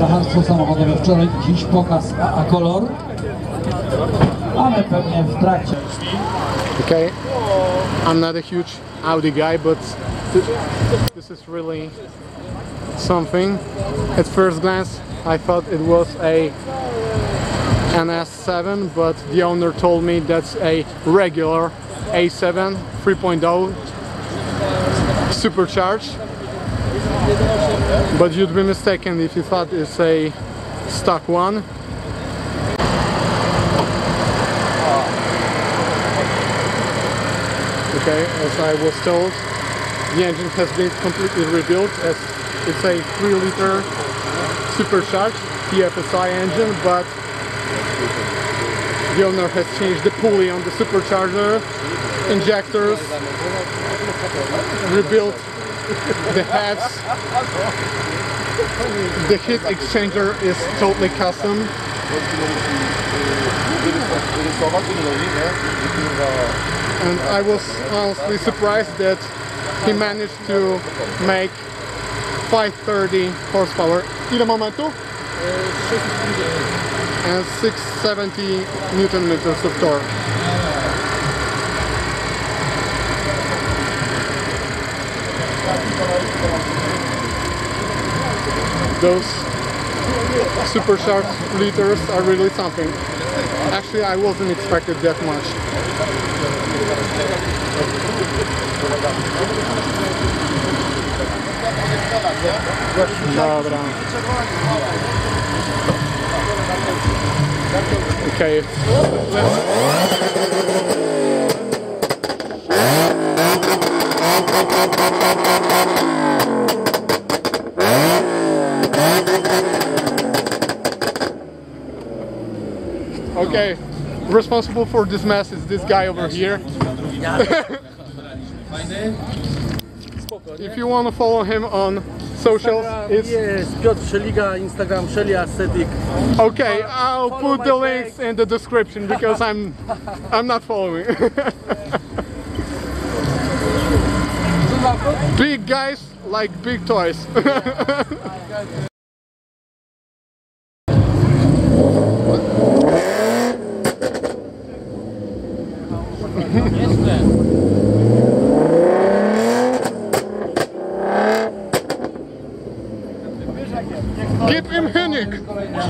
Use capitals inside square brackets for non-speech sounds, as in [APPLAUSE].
Malarstwo samochodowe wczoraj, dziś pokaz a Kolor, ale pewnie w trakcie. Okay, I'm not a huge Audi guy, but this is really something. At first glance, I thought it was a RS7, but the owner told me that's a regular A7 3.0 supercharged. But you'd be mistaken if you thought it's a stock one. Okay, as I was told, the engine has been completely rebuilt as it's a 3 liter supercharged TFSI engine, but the owner has changed the pulley on the supercharger, injectors, rebuilt the heads. The heat exchanger is totally custom. And I was honestly surprised that he managed to make 530 horsepower. Ile momentu? And 670 newton meters of torque. Those supercharged liters are really something. Actually, I wasn't expected that much. Dobra. Okay. Okay. Responsible for this mess is this guy over here. [LAUGHS] [LAUGHS] If you want to follow him on socials, it's Jest Piotr Szeliga, Instagram Szeli Aesthetic. okay. I'll Follow put the my links in the description because I'm [LAUGHS] I'm not following. [LAUGHS] big guys like big toys. [LAUGHS] Keep